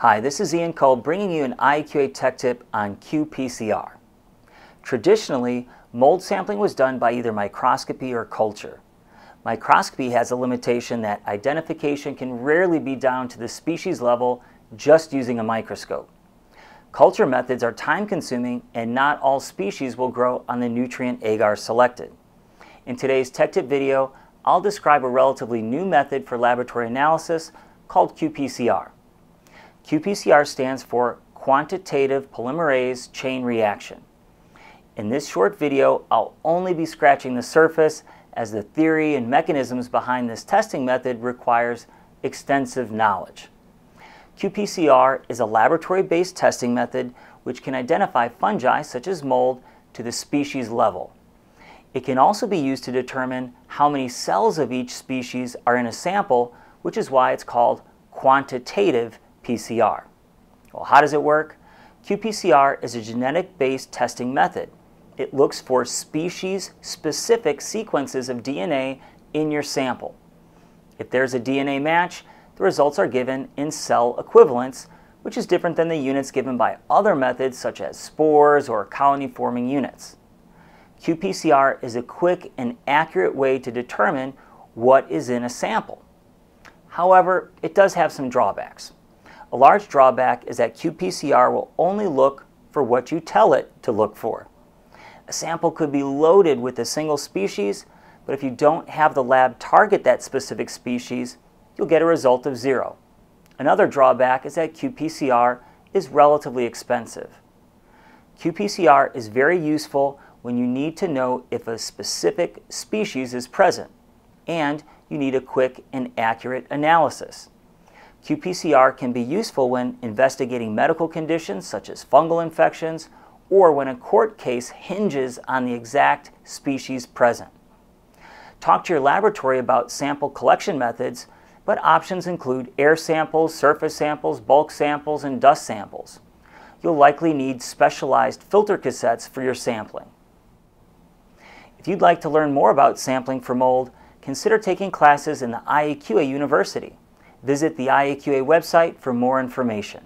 Hi, this is Ian Cole bringing you an IAQA tech tip on qPCR. Traditionally, mold sampling was done by either microscopy or culture. Microscopy has a limitation that identification can rarely be down to the species level just using a microscope. Culture methods are time consuming and not all species will grow on the nutrient agar selected. In today's tech tip video, I'll describe a relatively new method for laboratory analysis called qPCR. qPCR stands for Quantitative Polymerase Chain Reaction. In this short video, I'll only be scratching the surface as the theory and mechanisms behind this testing method requires extensive knowledge. qPCR is a laboratory-based testing method which can identify fungi such as mold to the species level. It can also be used to determine how many cells of each species are in a sample, which is why it's called quantitative PCR. Well, how does it work? qPCR is a genetic-based testing method. It looks for species-specific sequences of DNA in your sample. If there's a DNA match, the results are given in cell equivalents, which is different than the units given by other methods such as spores or colony-forming units. qPCR is a quick and accurate way to determine what is in a sample. However, it does have some drawbacks. A large drawback is that qPCR will only look for what you tell it to look for. A sample could be loaded with a single species, but if you don't have the lab target that specific species, you'll get a result of zero. Another drawback is that qPCR is relatively expensive. qPCR is very useful when you need to know if a specific species is present, and you need a quick and accurate analysis. qPCR can be useful when investigating medical conditions such as fungal infections or when a court case hinges on the exact species present. Talk to your laboratory about sample collection methods, but options include air samples, surface samples, bulk samples, and dust samples. You'll likely need specialized filter cassettes for your sampling. If you'd like to learn more about sampling for mold, consider taking classes in the IAQA University. Visit the IAQA website for more information.